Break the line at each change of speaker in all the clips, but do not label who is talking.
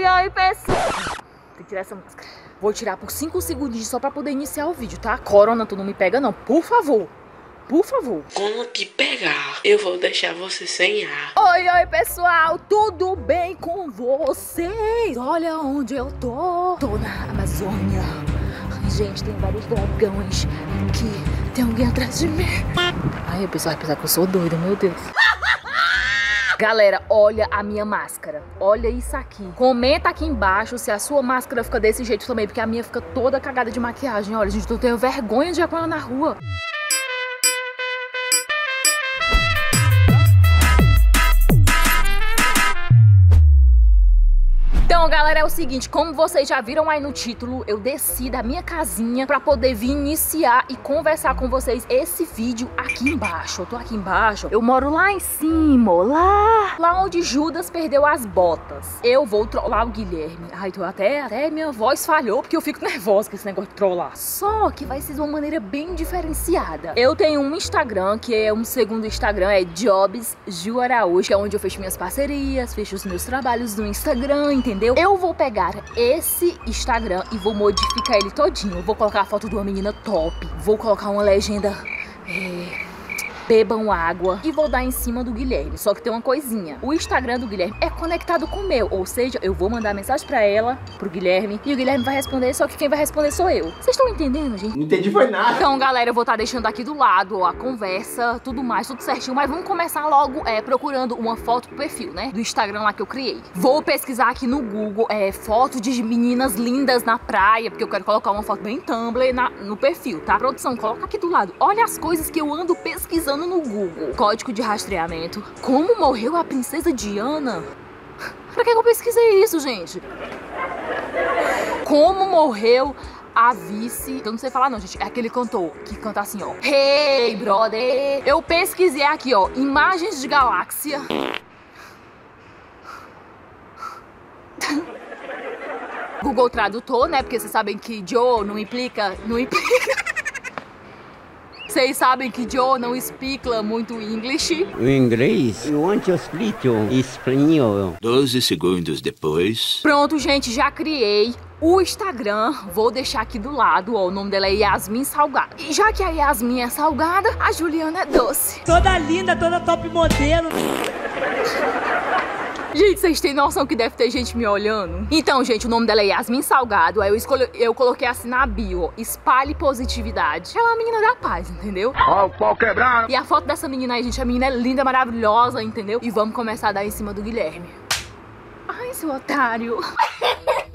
Oi, oi, pessoal. Tem que tirar essa máscara. Vou tirar por 5 segundinhos só pra poder iniciar o vídeo, tá? Corona, tu não me pega não, por favor. Por favor.
Quando te pegar, eu vou deixar você sem ar.
Oi, oi, pessoal, tudo bem com vocês? Olha onde eu tô. Tô na Amazônia. Gente, tem vários dragões aqui. Tem alguém atrás de mim. Ai, o pessoal vai pensar que eu sou doida, meu Deus. Galera, olha a minha máscara. Olha isso aqui. Comenta aqui embaixo se a sua máscara fica desse jeito também, porque a minha fica toda cagada de maquiagem. Olha, gente, eu tenho vergonha de ir com ela na rua. Então, galera, é o seguinte, como vocês já viram aí no título, eu desci da minha casinha pra poder vir iniciar e conversar com vocês esse vídeo aqui embaixo. Eu tô aqui embaixo, eu moro lá em cima, lá, lá onde Judas perdeu as botas. Eu vou trollar o Guilherme. Ai, tô até, até minha voz falhou porque eu fico nervosa com esse negócio de trollar. Só que vai ser de uma maneira bem diferenciada. Eu tenho um Instagram, que é um segundo Instagram, é Jobs Ju Araújo, que é onde eu fecho minhas parcerias, fecho os meus trabalhos no Instagram, entendeu? Entendeu? Eu vou pegar esse Instagram e vou modificar ele todinho. Vou colocar a foto de uma menina top. Vou colocar uma legenda... É bebam água e vou dar em cima do Guilherme. Só que tem uma coisinha, o Instagram do Guilherme é conectado com o meu, ou seja, eu vou mandar mensagem pra ela, pro Guilherme, e o Guilherme vai responder, só que quem vai responder sou eu. Vocês estão entendendo, gente?
Não entendi foi nada.
Então, galera, eu vou estar tá deixando aqui do lado ó, a conversa, tudo mais, tudo certinho, mas vamos começar logo é, procurando uma foto pro perfil, né, do Instagram lá que eu criei. Vou pesquisar aqui no Google é, foto de meninas lindas na praia, porque eu quero colocar uma foto bem Tumblr na, no perfil, tá? Produção, coloca aqui do lado. Olha as coisas que eu ando pesquisando no Google. Código de rastreamento. Como morreu a princesa Diana? Pra que eu pesquisei isso, gente? Como morreu a vice. Eu não sei falar, não, gente. É aquele cantor que canta assim, ó. Hey, brother. Eu pesquisei aqui, ó. Imagens de galáxia. Google Tradutor, né? Porque vocês sabem que Joe não implica. Não implica. Vocês sabem que Joe não explica muito inglês.
O inglês? Eu want to speak espanhol.
Doze segundos depois.
Pronto, gente, já criei o Instagram, vou deixar aqui do lado, ó, o nome dela é Yasmin Salgado. E já que a Yasmin é salgada, a Juliana é doce.
Toda linda, toda top modelo.
Gente, vocês têm noção que deve ter gente me olhando? Então, gente, o nome dela é Yasmin Salgado. Aí eu, escolhi, eu coloquei assim na bio, ó, espalhe positividade. Ela é uma menina da paz, entendeu?
Ó, o pau quebrado.
E a foto dessa menina aí, gente, a menina é linda, maravilhosa, entendeu? E vamos começar a dar em cima do Guilherme. Ai, seu otário.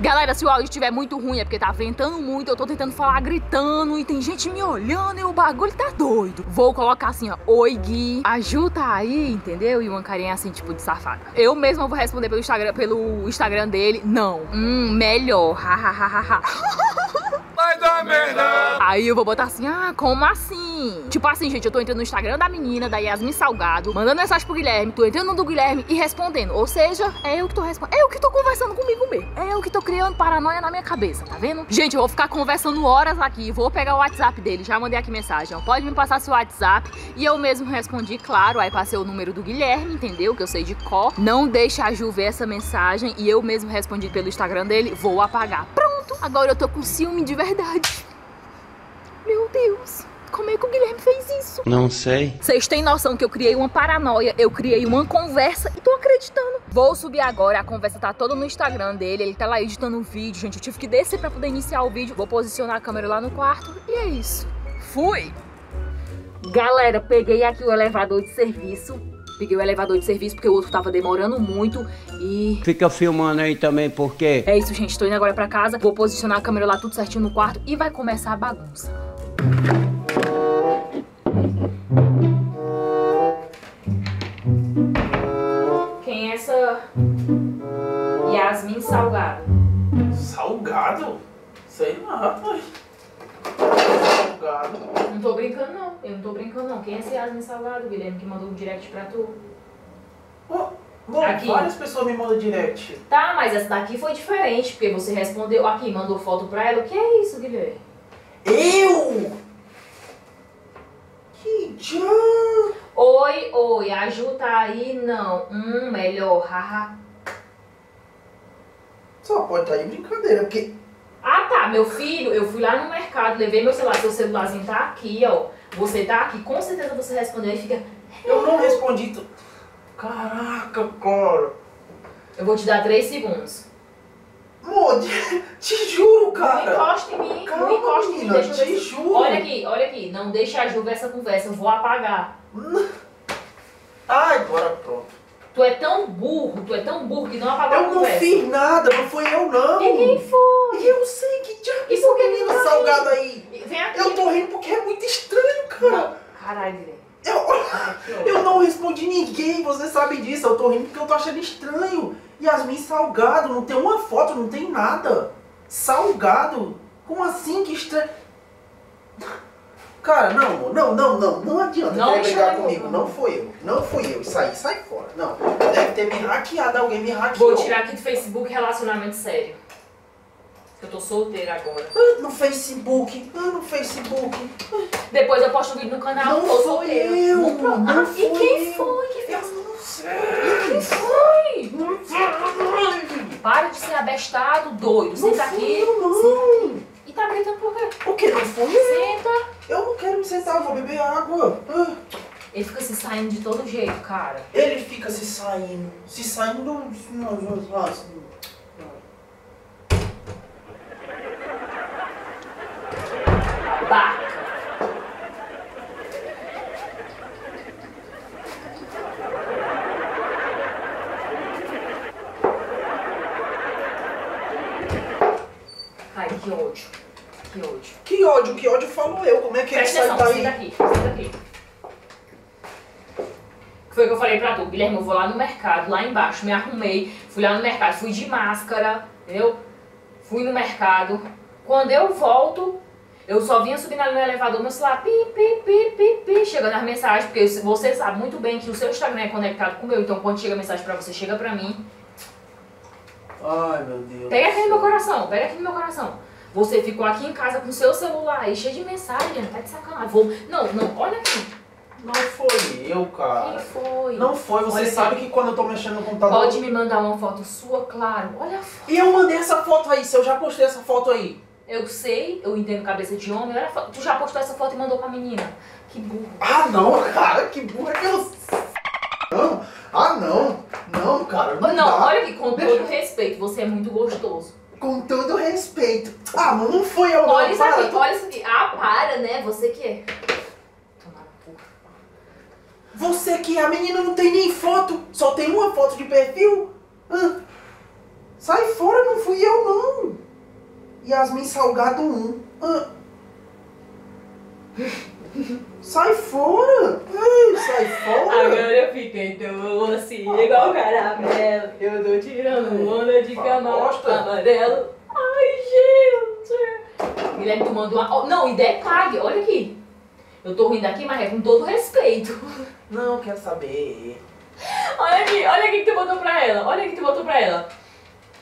Galera, se o áudio estiver muito ruim é porque tá ventando muito, eu tô tentando falar gritando e tem gente me olhando e o bagulho tá doido. Vou colocar assim, ó, oi Gui, ajuda aí, entendeu? E uma carinha assim, tipo, de safada. Eu mesma vou responder pelo Instagram, pelo Instagram dele, não. Hum, melhor, hahaha.
Vai dar merda.
Aí eu vou botar assim, ah, como assim? Tipo assim, gente, eu tô entrando no Instagram da menina, da Yasmin Salgado, mandando mensagem pro Guilherme, tô entrando no do Guilherme e respondendo. Ou seja, é eu que tô respondendo, é eu que tô conversando comigo mesmo. É eu que tô criando paranoia na minha cabeça, tá vendo? Gente, eu vou ficar conversando horas aqui, vou pegar o WhatsApp dele, já mandei aqui mensagem, ó. Pode me passar seu WhatsApp e eu mesmo respondi, claro, aí passei o número do Guilherme, entendeu? Que eu sei de cor. Não deixa a Ju ver essa mensagem e eu mesmo respondi pelo Instagram dele, vou apagar. Agora eu tô com ciúme de verdade. Meu Deus. Como é que o Guilherme fez isso?
Não sei.
Vocês têm noção que eu criei uma paranoia, eu criei uma conversa e tô acreditando. Vou subir agora, a conversa tá toda no Instagram dele, ele tá lá editando o vídeo, gente. Eu tive que descer pra poder iniciar o vídeo. Vou posicionar a câmera lá no quarto e é isso. Fui! Galera, peguei aqui o elevador de serviço. Peguei o elevador de serviço porque o outro tava demorando muito e...
Fica filmando aí também, porque...
É isso, gente. Tô indo agora pra casa. Vou posicionar a câmera lá tudo certinho no quarto e vai começar a bagunça. Quem é essa Yasmin Salgado?
Salgado? Sei lá, pai. Salgado.
Não tô brincando, não. Eu não tô brincando, não. Quem é esse Yasmin Salgado, Guilherme, que mandou um direct pra tu?
Ô, Bom,
Aqui.
várias pessoas me mandam direct.
Tá, mas essa daqui foi diferente, porque você respondeu aqui, mandou foto pra ela. O que é isso, Guilherme?
Eu? Que já?
Oi, oi, a Ju tá aí? Não. Hum, melhor, haha.
Só pode estar aí brincadeira, porque.
Ah tá, meu filho, eu fui lá no mercado, levei meu celular, seu celularzinho tá aqui, ó. Você tá aqui, com certeza você respondeu e fica.
Eu não respondi. Tu... Caraca, cara.
Eu vou te dar três segundos.
Amor, te juro,
Não
cara.
encosta em mim,
Calma,
não encosta em mim, deixa eu
te
ver.
juro.
Olha aqui, olha aqui, não deixa a Ju ver essa conversa, eu vou apagar.
Ai, agora pronto.
Tu é tão burro, tu é tão burro que não apagou a
Eu não
conversa.
fiz nada, não fui eu não.
E quem foi?
Eu sei que diabo
E
essa
que
menina
tá
salgada aí.
Vem aqui.
Eu tô rindo porque é muito estranho, cara.
Não, caralho, Guilherme.
Eu,
Ai,
eu não respondi ninguém, você sabe disso. Eu tô rindo porque eu tô achando estranho. Yasmin salgado, não tem uma foto, não tem nada. Salgado? Como assim? Que estranho. Cara, não, amor, não, não, não, não adianta
Não
querer brigar comigo.
não.
Não foi eu, não fui eu. Aí, sai fora. Não, ter me hackeado, alguém me hackeou.
Vou tirar aqui do Facebook relacionamento sério. Eu tô solteira agora.
Ah, No Facebook, ah, no Facebook.
Depois eu posto um vídeo no canal,
Não
tô solteira.
eu,
Vou pro-
não
ah,
foi
E quem
eu.
foi que
Eu
fez?
não sei.
Quem foi? Para de ser abestado, doido.
Não
Senta
fui
aqui.
eu, não.
E tá gritando por quê?
O que? Não foi eu?
Senta.
Eu não quero me sentar, eu vou beber água. Ah,
Ele fica se saindo de todo jeito, cara.
Ele fica se saindo. Se saindo. Nossa.
Baca. Ai, que ódio. Que ódio.
Que ódio, que ódio falo eu. Como é que ele
Presta
sai
atenção,
daí?
aqui, senta aqui. Que foi o que eu falei pra tu, Guilherme, eu vou lá no mercado, lá embaixo, me arrumei, fui lá no mercado, fui de máscara, entendeu? Fui no mercado. Quando eu volto, eu só vinha subindo ali no elevador, meu celular, pi, pi, pi, pi, pi, chegando as mensagens, porque você sabe muito bem que o seu Instagram é conectado com o meu, então quando chega mensagem pra você, chega pra mim.
Ai, meu Deus.
Pega aqui no meu coração, pega aqui no meu coração. Você ficou aqui em casa com seu celular aí, cheio de mensagem, tá de sacanagem. Vou... Não, não, olha aqui.
Não foi eu,
Quem
cara.
foi?
Não foi. Você
Olha
sabe que quando eu tô mexendo no computador.
Pode me mandar uma foto sua, claro. Olha a foto.
E eu mandei essa foto aí. Se eu já postei essa foto aí.
Eu sei, eu entendo cabeça de homem. Olha a foto. Tu já postou essa foto e mandou pra menina. Que burro.
Ah, não, cara. Que burra que eu. Não. Ah, não. Não, cara. Não,
Não,
dá.
olha aqui, com
Deixa-
todo respeito, você é muito gostoso.
Com todo respeito. Ah, mas não foi eu, não.
Olha isso aqui, olha isso aqui. Ah, para, né? Você que é.
Você que a menina não tem nem foto, só tem uma foto de perfil? Hã? Sai fora, não fui eu não. Yasmin Salgado 1. Hã? Sai fora! Ai, sai fora!
Agora eu fiquei tão assim, igual caramelo. Eu tô tirando onda de cama
Gosta?
amarelo. Ai, gente. Guilherme, tu mandou uma. oh, Não, e detalhe, olha aqui. Eu tô rindo aqui, mas é com todo respeito.
Não quero saber.
Olha aqui, olha aqui que tu botou pra ela. Olha aqui que tu botou pra ela.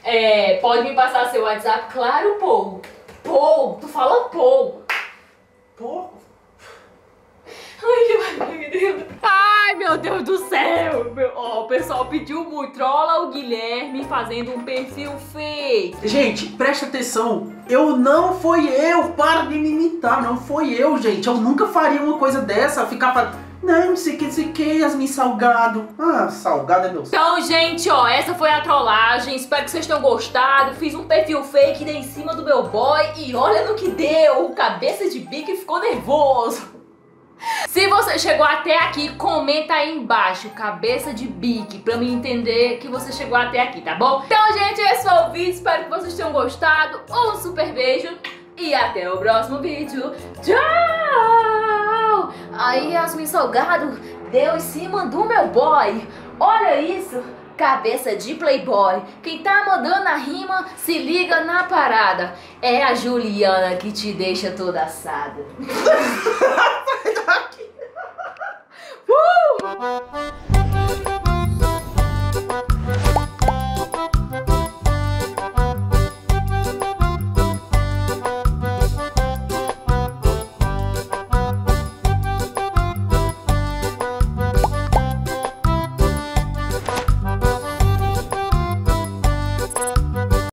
É, pode me passar seu WhatsApp? Claro, Paul. Paul, tu fala Paul.
Pô,
Ai, que maravilha. Ai, meu Deus do céu. Meu, ó, o pessoal pediu muito. Trola o Guilherme fazendo um perfil fake.
Gente, presta atenção. Eu não foi eu. Para de me imitar. Não foi eu, gente. Eu nunca faria uma coisa dessa. Ficar falando. Não, não sei o que, não sei o que, Yasmin Salgado. Ah, Salgado é meu
Então, gente, ó, essa foi a trollagem. Espero que vocês tenham gostado. Fiz um perfil fake em cima do meu boy e olha no que deu. O cabeça de bico ficou nervoso. Você chegou até aqui, comenta aí embaixo, cabeça de bique, pra me entender que você chegou até aqui, tá bom? Então, gente, esse foi o vídeo, espero que vocês tenham gostado. Um super beijo e até o próximo vídeo. Tchau! Aí, Yasmin Salgado deu em cima do meu boy. Olha isso! Cabeça de playboy. Quem tá mandando a rima, se liga na parada. É a Juliana que te deixa toda assada. Uh!